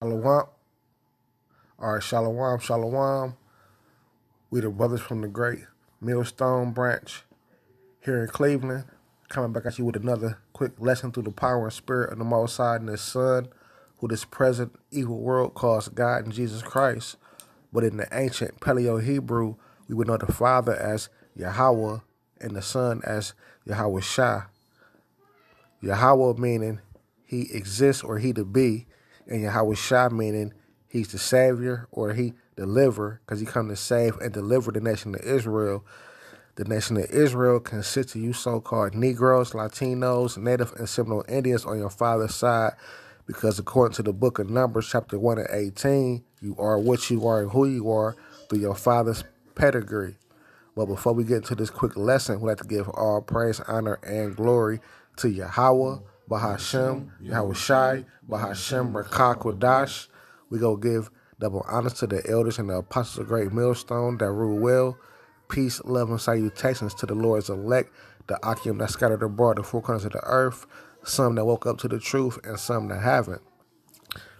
Shalom. All right, Shalom, Shalom. We the brothers from the great Millstone branch here in Cleveland, coming back at you with another quick lesson through the power and spirit of the Most High and His Son, who this present evil world calls God and Jesus Christ. But in the ancient Paleo Hebrew, we would know the Father as Yahweh and the Son as Yahweh Shah. Yahweh meaning he exists or he to be, and Yahweh Shah meaning he's the savior or he deliver because he come to save and deliver the nation of Israel. The nation of Israel consists of you so-called Negroes, Latinos, Native and Seminole Indians on your father's side because according to the book of Numbers, chapter 1 and 18, you are what you are and who you are through your father's pedigree. But before we get into this quick lesson, we'd like to give all praise, honor, and glory to Yahweh, Bahashem, Yahweh Shai, Bahashem, Rakah We go give double honors to the elders and the apostles of great millstone that rule well. Peace, love, and salutations to the Lord's elect, the Akim that scattered abroad the four corners of the earth, some that woke up to the truth and some that haven't.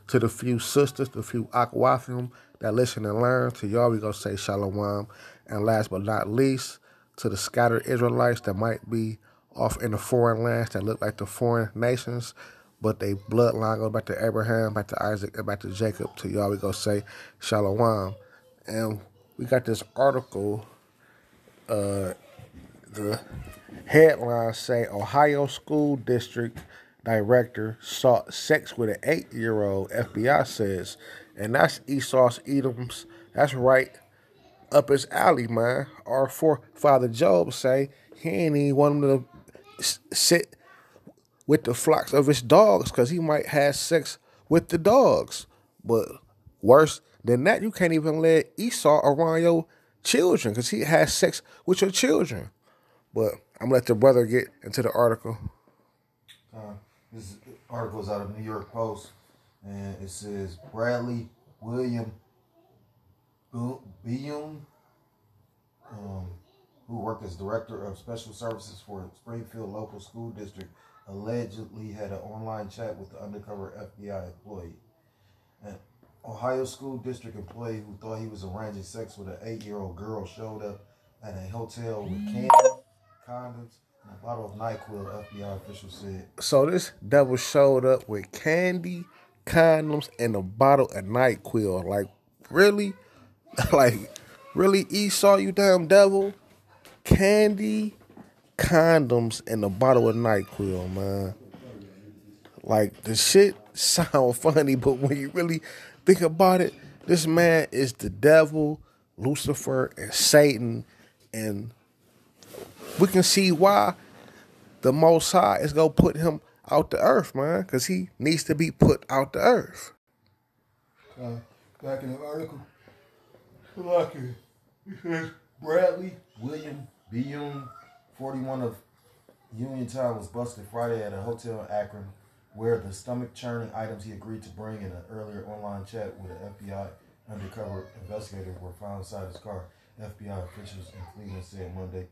To the few sisters, the few Akwathim that listen and learn, to y'all we go say shalom. And last but not least, to the scattered Israelites that might be off in the foreign lands that look like the foreign nations, but they bloodline goes back to Abraham, back to Isaac, back to Jacob. To y'all, we go say Shalom. And we got this article. Uh, the headline say Ohio school district director sought sex with an eight-year-old. FBI says, and that's Esau's Edom's. That's right up his alley, man. Our forefather Job say he ain't even want him to sit with the flocks of his dogs because he might have sex with the dogs. But worse than that, you can't even let Esau around your children because he has sex with your children. But I'm gonna let the brother get into the article. Uh, this article is out of New York Post, and it says Bradley William Beyum, um, who worked as director of special services for Springfield Local School District, allegedly had an online chat with the undercover FBI employee. An Ohio school district employee who thought he was arranging sex with an eight-year-old girl showed up at a hotel with candy, condoms, and a bottle of NyQuil, FBI officials said. So this devil showed up with candy, condoms, and a bottle of NyQuil. Like, really? like, really, Esau, you damn devil? Candy, condoms, and a bottle of NyQuil, man. Like the shit sound funny, but when you really think about it, this man is the devil, Lucifer, and Satan, and we can see why the Most High is gonna put him out the earth, man, because he needs to be put out the earth. Uh, back in the article, look, it says Bradley William Beyum, 41 of Uniontown, was busted Friday at a hotel in Akron, where the stomach churning items he agreed to bring in an earlier online chat with an FBI undercover investigator were found inside his car. FBI officials in Cleveland said Monday.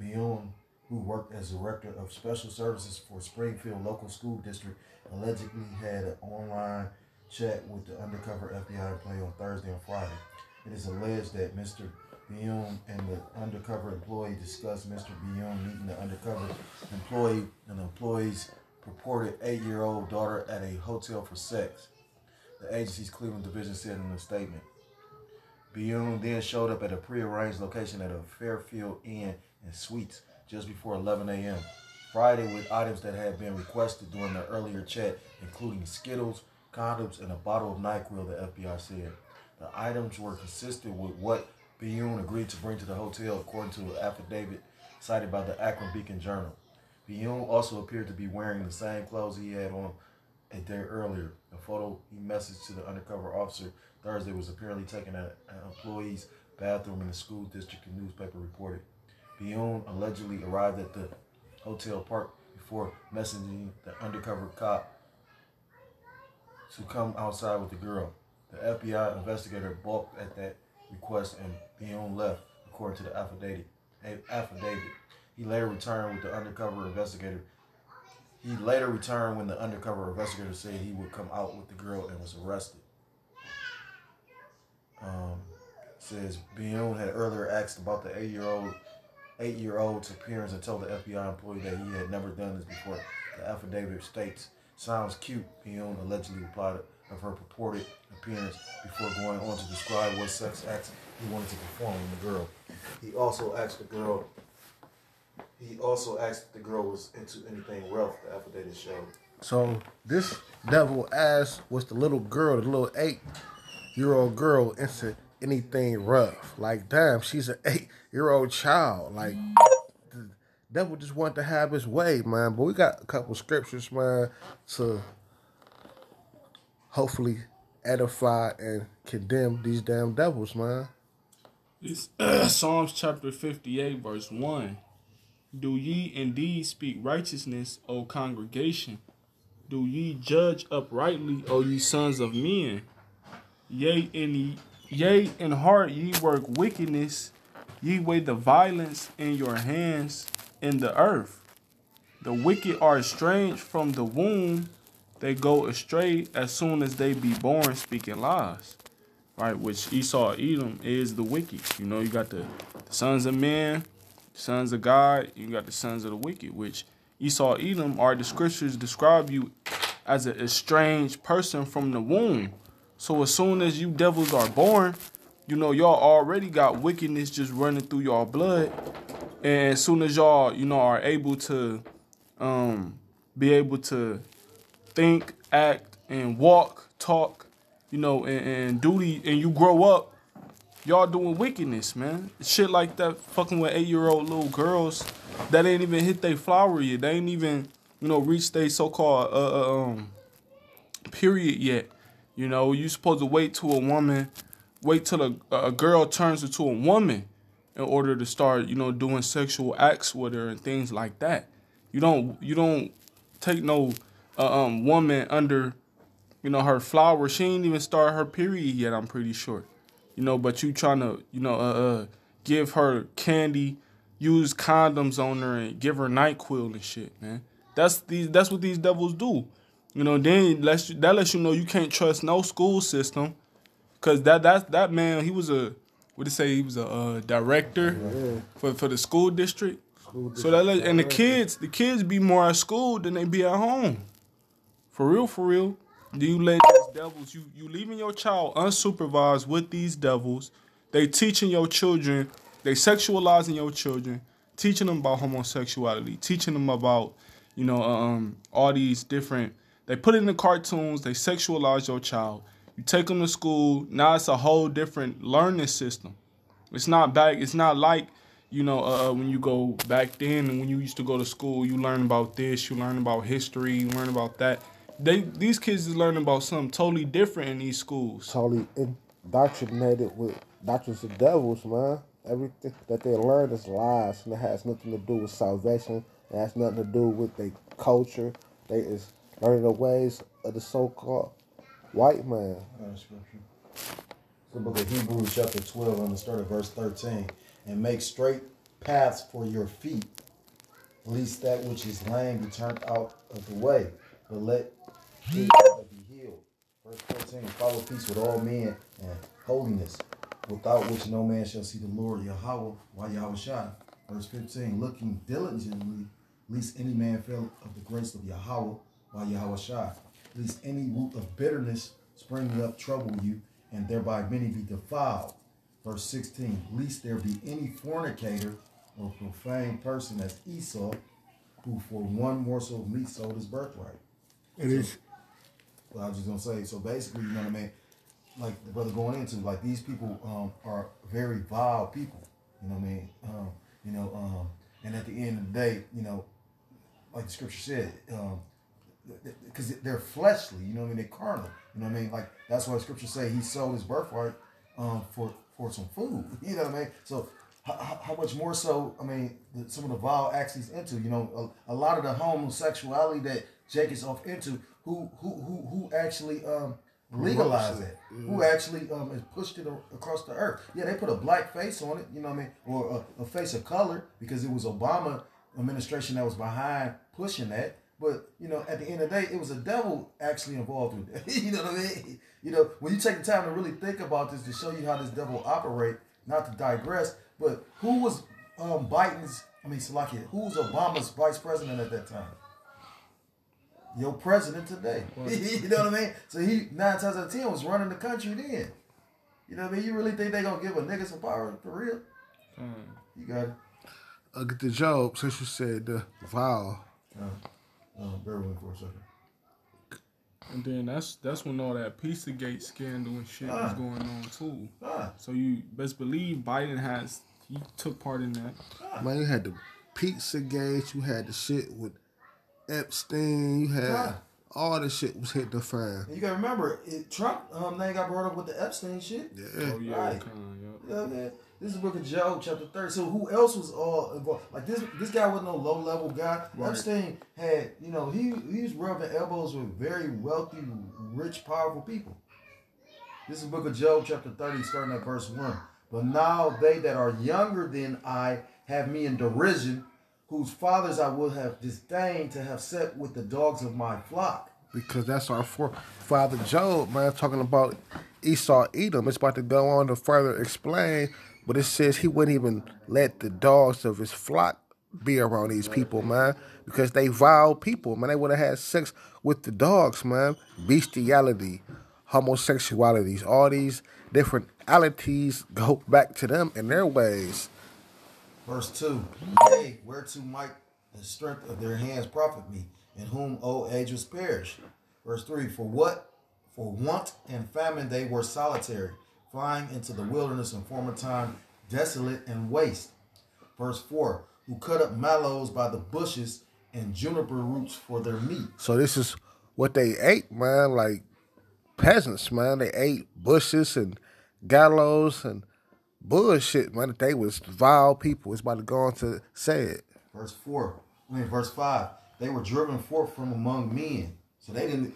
Beyum, who worked as director of special services for Springfield Local School District, allegedly had an online chat with the undercover FBI employee on Thursday and Friday. It is alleged that Mr. Beyum and the undercover employee discussed Mr. Beyum meeting the undercover employee and the employee's purported eight-year-old daughter at a hotel for sex. The agency's Cleveland division said in a statement. Beyum then showed up at a prearranged location at a Fairfield Inn and Suites just before 11 a.m. Friday with items that had been requested during the earlier chat, including Skittles, condoms, and a bottle of NyQuil, the FBI said. The items were consistent with what Beyun agreed to bring to the hotel according to an affidavit cited by the Akron Beacon Journal. Beyun also appeared to be wearing the same clothes he had on a day earlier. A photo he messaged to the undercover officer Thursday was apparently taken at an employee's bathroom in the school district, a newspaper reported. Beyun allegedly arrived at the hotel park before messaging the undercover cop to come outside with the girl. The FBI investigator balked at that request and Beyond left, according to the affidavit. affidavit. He later returned with the undercover investigator. He later returned when the undercover investigator said he would come out with the girl and was arrested. Um, says Bion had earlier asked about the eight-year-old eight-year-old's appearance and told the FBI employee that he had never done this before. The affidavit states, "Sounds cute." Bion allegedly replied of her purported appearance before going on to describe what sex acts he wanted to perform on the girl. He also asked the girl. He also asked if the girl was into anything rough. The affidavit showed. So this devil asked, was the little girl, the little eight year old girl into anything rough. Like damn, she's an eight year old child. Like the devil just wanted to have his way, man. But we got a couple scriptures, man, to hopefully edify and condemn these damn devils, man. It's uh, Psalms chapter 58, verse 1. Do ye indeed speak righteousness, O congregation? Do ye judge uprightly, O ye sons of men? Yea, in yea, in heart ye work wickedness, ye weigh the violence in your hands in the earth. The wicked are estranged from the womb, they go astray as soon as they be born, speaking lies. Right, which Esau Edom is the wicked. You know, you got the, the sons of men, sons of God, you got the sons of the wicked, which Esau Edom are the scriptures describe you as an estranged person from the womb. So as soon as you devils are born, you know, y'all already got wickedness just running through y'all blood. And as soon as y'all, you know, are able to um be able to think, act, and walk, talk, you know, and, and duty, and you grow up, y'all doing wickedness, man. Shit like that, fucking with eight year old little girls that ain't even hit their flower yet. They ain't even, you know, reached their so called uh, uh, um period yet. You know, you supposed to wait till a woman, wait till a, a girl turns into a woman in order to start, you know, doing sexual acts with her and things like that. You don't, you don't take no uh, um woman under you know, her flower, she ain't even started her period yet, I'm pretty sure. You know, but you trying to, you know, uh, uh, give her candy, use condoms on her and give her NyQuil and shit, man. That's these that's what these devils do. You know, then lets you, that lets you know you can't trust no school system. Cause that that that man, he was a what did say he was a uh, director yeah. for for the school district. School district. So that let, and the kids, the kids be more at school than they be at home. For real, for real. Do you let these devils you you leaving your child unsupervised with these devils? They teaching your children, they sexualizing your children, teaching them about homosexuality, teaching them about, you know, um all these different they put it in the cartoons, they sexualize your child. You take them to school, now it's a whole different learning system. It's not back, it's not like you know, uh, when you go back then and when you used to go to school, you learn about this, you learn about history, you learn about that they these kids is learning about something totally different in these schools. Totally indoctrinated with doctrines of devils, man. Everything that they learn is lies, and it has nothing to do with salvation. It has nothing to do with their culture. They is learning the ways of the so-called white man. The book of Hebrews, chapter 12, on the start of verse 13. And make straight paths for your feet, lest that which is lame be turned out of the way, but let be healed. Verse 14, follow peace with all men and holiness, without which no man shall see the Lord Yahweh, while Yahweh shine. Verse 15, looking diligently, lest any man fail of the grace of Yahweh, while Yahweh shine. Lest any root of bitterness spring up trouble you, and thereby many be defiled. Verse 16, lest there be any fornicator or profane person as Esau, who for one morsel of meat sold his birthright. It is I was just gonna say, so basically, you know what I mean? Like the brother going into, like these people um, are very vile people. You know what I mean? Um, you know, um, and at the end of the day, you know, like the scripture said, because um, they're fleshly. You know what I mean? They're carnal. You know what I mean? Like that's why the scripture say he sold his birthright um, for for some food. You know what I mean? So how, how, much more so? I mean, the, some of the vile acts he's into. You know, a, a lot of the homosexuality that Jake is off into who who who who actually um legalized it, mm-hmm. who actually um has pushed it across the earth. Yeah, they put a black face on it, you know what I mean, or a, a face of color because it was Obama administration that was behind pushing that. But you know, at the end of the day, it was a devil actually involved with that. you know what I mean? You know, when you take the time to really think about this to show you how this devil operate, not to digress, but who was um, Biden's? I mean, Salakia, who was Obama's vice president at that time? Your president today. you know what I mean? So he nine times out of ten was running the country then. You know what I mean? You really think they gonna give a nigga some power for real? You got it. Uh, get the Job, since you said the vow. Um, bear with me for a second. And then that's that's when all that Pizzagate scandal and shit was Ah. going on too. Ah, So you best believe Biden has he took part in that. Man, you had the pizza gate, you had the shit with Epstein, you had Yeah. all the shit was hit the fan. and you gotta remember, it, Trump um, name got brought up with the Epstein shit. Yeah. Oh yeah, Right. kind of, yep. You know what I mean? This is Book of Job, chapter 30. So who else was all involved? Like this this guy wasn't no low level guy. Right. Epstein had, you know, he he was rubbing elbows with very wealthy, rich, powerful people. This is Book of Job, chapter 30, starting at verse 1. But now they that are younger than I have me in derision, whose fathers I would have disdained to have set with the dogs of my flock. Because that's our forefather Job, man, talking about Esau Edom. It's about to go on to further explain, but it says he wouldn't even let the dogs of his flock be around these people, man, because they vile people, man. They would have had sex with the dogs, man. Bestiality, homosexualities, all these different alities go back to them in their ways. Verse 2 Yea, whereto might the strength of their hands profit me, in whom old age was perished. Verse 3 For what? For want and famine they were solitary, flying into the wilderness in former time, desolate and waste. Verse 4 Who cut up mallows by the bushes and juniper roots for their meat. So this is what they ate, man. Like peasants, man. They ate bushes and gallows and bullshit, man. They was vile people. It's about to go on to say it. Verse 4, I mean, verse 5, they were driven forth from among men. So they didn't,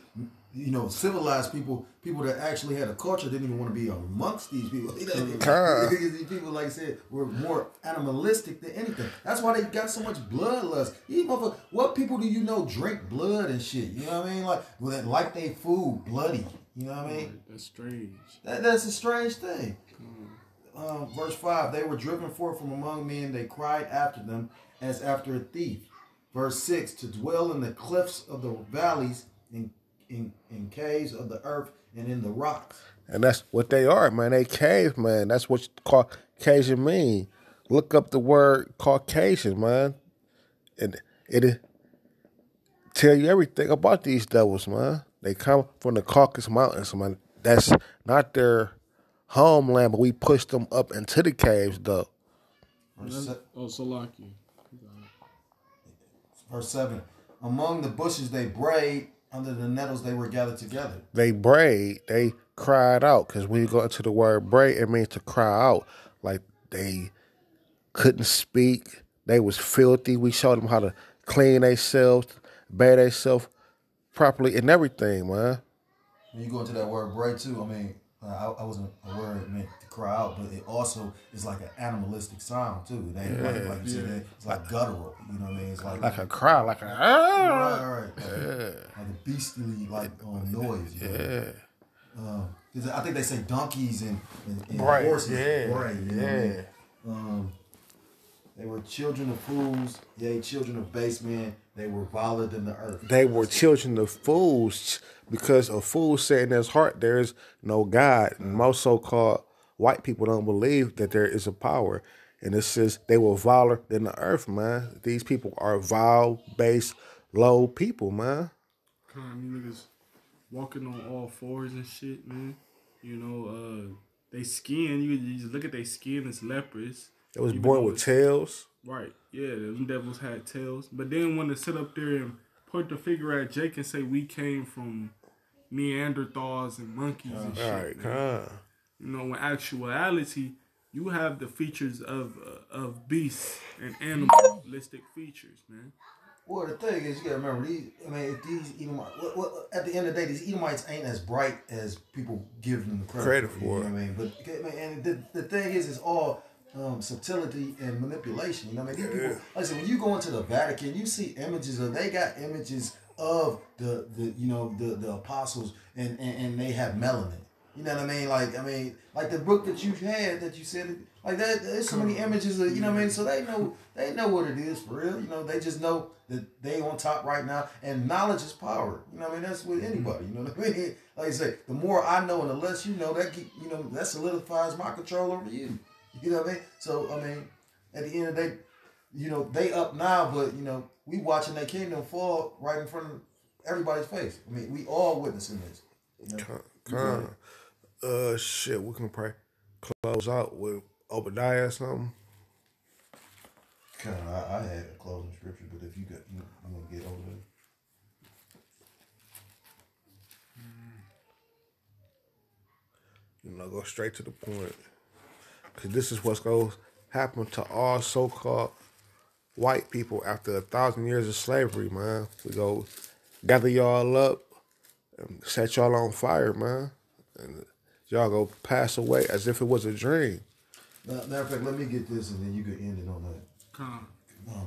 you know, civilized people, people that actually had a culture didn't even want to be amongst these people. You know, Huh. because these people, like I said, were more animalistic than anything. That's why they got so much bloodlust. These motherfuckers, what people do you know drink blood and shit? You know what I mean? Like, well, that like they food bloody. You know what I mean? That's strange. That, that's a strange thing. Um, verse 5 They were driven forth from among men, they cried after them as after a thief. Verse 6 To dwell in the cliffs of the valleys, in, in, in caves of the earth, and in the rocks. And that's what they are, man. They cave, man. That's what Caucasian mean. Look up the word Caucasian, man. And it tell you everything about these devils, man. They come from the Caucasus Mountains, man. That's not their homeland, but we pushed them up into the caves, though. Verse, se- Oh, Salaki. verse 7 Among the bushes they brayed, under the nettles they were gathered together. They brayed, they cried out. Because when you go into the word bray, it means to cry out. Like they couldn't speak. They was filthy. We showed them how to clean themselves, bathe themselves properly and everything, man. When you go into that word bray too, I mean, uh, I, I wasn't aware it meant to cry out, but it also is like an animalistic sound too. It ain't like, like you said, it's like guttural. You know what I mean? It's like Like a cry, like a ah. right, right, like, like a beastly like um, noise. You know? Um, 'cause I think they say donkeys and, and, and Right, horses. yeah, bray, you know what I mean? yeah. Um, they were children of fools, yea, children of base men. They were viler than the earth. They were children of fools because a fool said in his heart there is no God. And most so called white people don't believe that there is a power. And it says they were viler than the earth, man. These people are vile, base, low people, man. Come you niggas walking on all fours and shit, man. You know, uh, they skin. You, you just look at their skin. It's leprous. They was Even born though with tails. Right. Yeah, them devils had tails. But then when to sit up there and point the finger at Jake and say we came from Neanderthals and monkeys and shit. All right, man. huh? You know, in actuality, you have the features of uh, of beasts and animalistic features, man. Well, the thing is, you gotta remember these. I mean, if these Edomites, what, what, at the end of the day, these Edomites ain't as bright as people give them the credit, Credit for. for You know what I mean? But I mean, and the, the thing is, it's all um, subtlety and manipulation. You know, what I mean, people, like I said, when you go into the Vatican, you see images of they got images of the the you know the the apostles, and and, and they have melanin. You know what I mean? Like I mean, like the book that you had that you said like that. There's so many images of you know what I mean. So they know they know what it is for real. You know, they just know that they on top right now, and knowledge is power. You know what I mean? That's with anybody. You know what I mean? Like I say, the more I know and the less you know, that you know that solidifies my control over you. You know what I mean? So I mean, at the end of the day, you know they up now, but you know we watching that kingdom fall right in front of everybody's face. I mean, we all witnessing this. You know? Con, uh, shit, we can pray. Close out with Obadiah or something. Kind of, I, I had a closing scripture, but if you got, you, want to get over there. You know, go straight to the point. Cause this is what's going to happen to all so-called white people after a thousand years of slavery, man. We go gather y'all up and set y'all on fire, man. And y'all go pass away as if it was a dream. Now, matter of fact, let me get this, and then you can end it on that. Con. Um,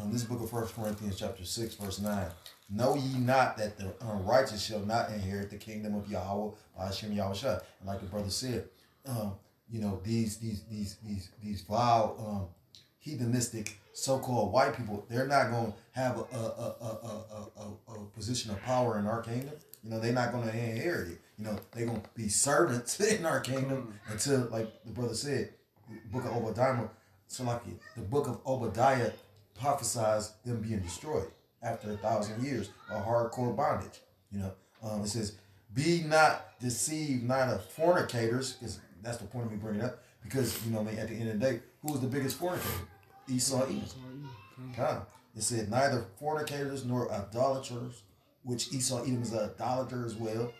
um, this book of First Corinthians, chapter six, verse nine. Know ye not that the unrighteous shall not inherit the kingdom of Yahweh by Hashem Yahweh And like the brother said, um, you know these these these these these vile um, heathenistic so-called white people, they're not going to have a a, a, a, a, a position of power in our kingdom. You know, they're not going to inherit it. You know, they're going to be servants in our kingdom until, like the brother said, the book of Obadiah, so like the book of Obadiah prophesies them being destroyed after a thousand years of hardcore bondage. You know, um, it says, "Be not deceived, neither fornicators," because that's the point of me bringing it up. Because you know, I mean, at the end of the day, who was the biggest fornicator? Esau, Edom. Huh. It said, "Neither fornicators nor idolaters, which Esau, Edom is an idolater as well,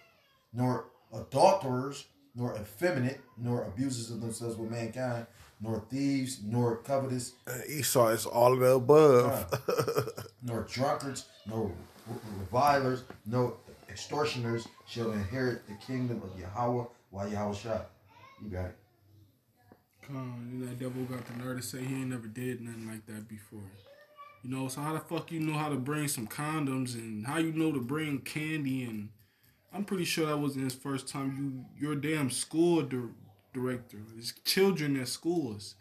nor adulterers, nor effeminate, nor abusers of themselves with mankind." Nor thieves, nor covetous, And Esau is all of the above. nor drunkards, nor revilers, nor extortioners shall inherit the kingdom of Yahweh while Yahweh shot. You got it. Con. And that devil got the nerve to say he ain't never did nothing like that before. You know, so how the fuck you know how to bring some condoms and how you know to bring candy and I'm pretty sure that wasn't his first time. You, your damn school di- director, his children at schools.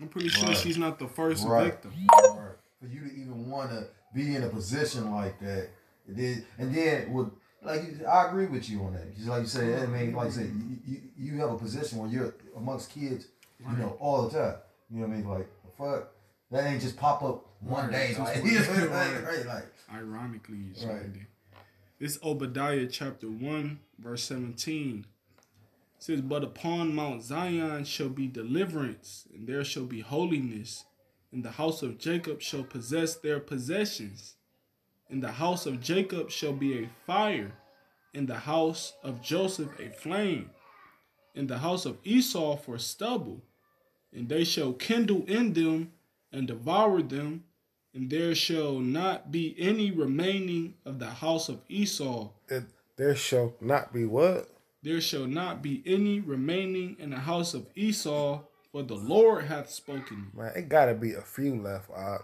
I'm pretty sure Right. she's not the first Right. victim. Right. For you to even want to be in a position like that, and then, and then with like I agree with you on that. Because like you said, I mean, like you said, you, you, have a position where you're amongst kids, you know, all the time. You know what I mean? Like, fuck, that ain't just pop up one day. Like, one you know, day, like, right. right, like, Ironically, it's Right. This Obadiah chapter 1, verse 17 says, But upon Mount Zion shall be deliverance, and there shall be holiness, and the house of Jacob shall possess their possessions. In the house of Jacob shall be a fire, in the house of Joseph a flame, in the house of Esau for stubble, and they shall kindle in them and devour them, and there shall not be any remaining of the house of Esau. And there shall not be what? There shall not be any remaining in the house of Esau, for the Lord hath spoken. it. Man, it gotta be a few left. Uh,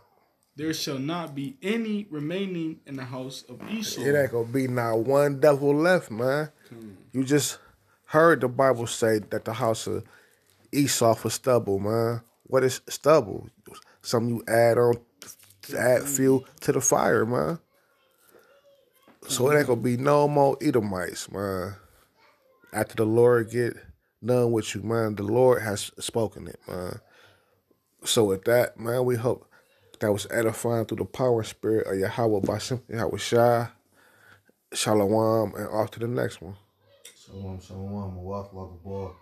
There shall not be any remaining in the house of Esau. it ain't gonna be not one devil left, man. You just heard the Bible say that the house of Esau was stubble, man. What is stubble? Something you add on add fuel to the fire, man. So it ain't gonna be no more Edomites, man. After the Lord get done with you, man, the Lord has spoken it, man. So with that, man, we hope that was edifying through the power and spirit of Yahweh Bashim, Yahweh Shah, Shalom, and off to the next one. Shalom, shalom, like a ball.